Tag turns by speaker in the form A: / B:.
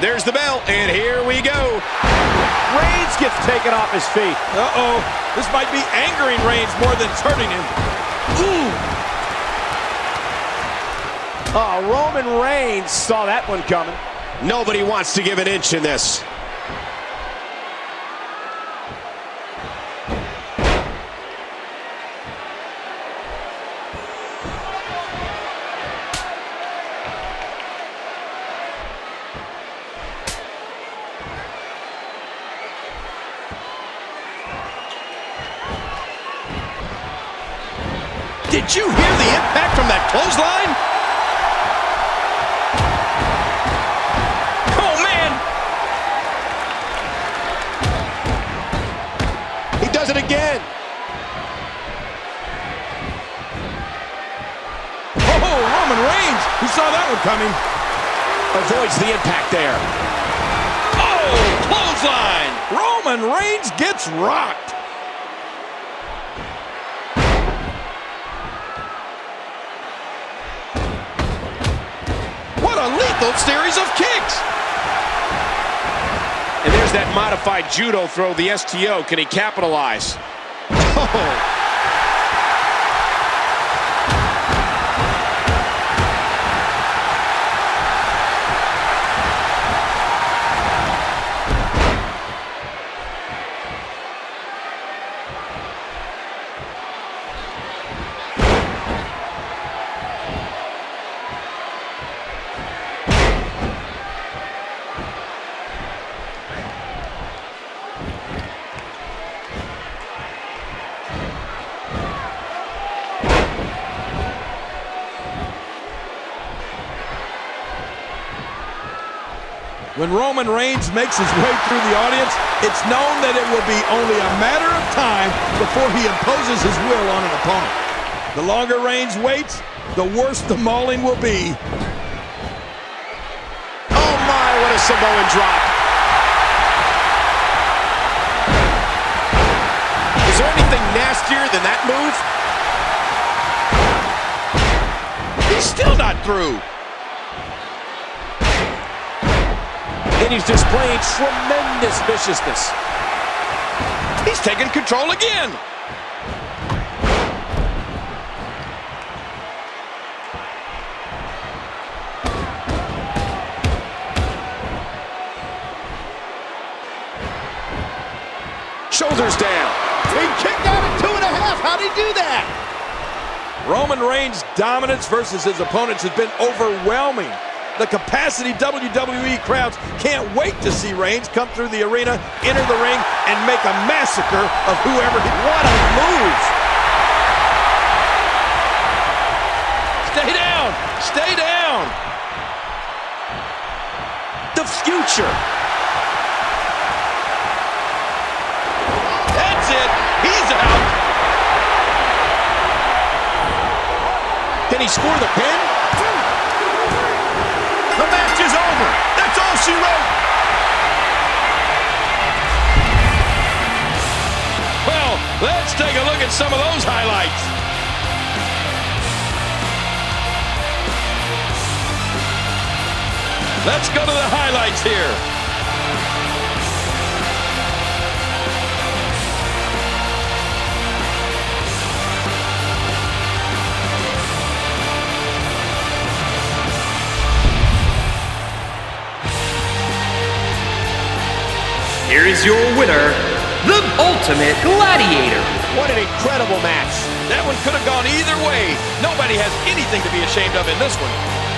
A: There's the bell, and here we go.
B: Reigns gets taken off his feet.
C: Uh-oh. This might be angering Reigns more than it's hurting him. Ooh.
B: Oh, Roman Reigns saw that one coming.
A: Nobody wants to give an inch in this. Did you hear the impact from that clothesline? Oh, man! He does it again.
C: Oh, Roman Reigns. He saw that one coming.
A: Avoids the impact there.
C: Oh, clothesline. Roman Reigns gets rocked.
A: Lethal series of kicks! And there's that modified judo throw, the STO. Can he capitalize? Oh.
C: When Roman Reigns makes his way through the audience, it's known that it will be only a matter of time before he imposes his will on an opponent. The longer Reigns waits, the worse the mauling will be.
A: Oh my, what a Samoan drop. Is there anything nastier than that move? He's still not through.
B: And he's displaying tremendous viciousness.
A: He's taking control again. Shoulders down.
B: He kicked out at two and a half. How'd he do that?
C: Roman Reigns' dominance versus his opponents has been overwhelming. The capacity WWE crowds can't wait to see Reigns come through the arena, enter the ring, and make a massacre of whoever he...
B: What a move!
C: Stay down! Stay down!
A: The future.
C: That's it! He's out!
A: Can he score the pin? She wrote.
C: Well, let's take a look at some of those highlights. Let's go to the highlights here.
D: Here is your winner, the Ultimate Gladiator.
B: What an incredible match.
C: That one could have gone either way. Nobody has anything to be ashamed of in this one.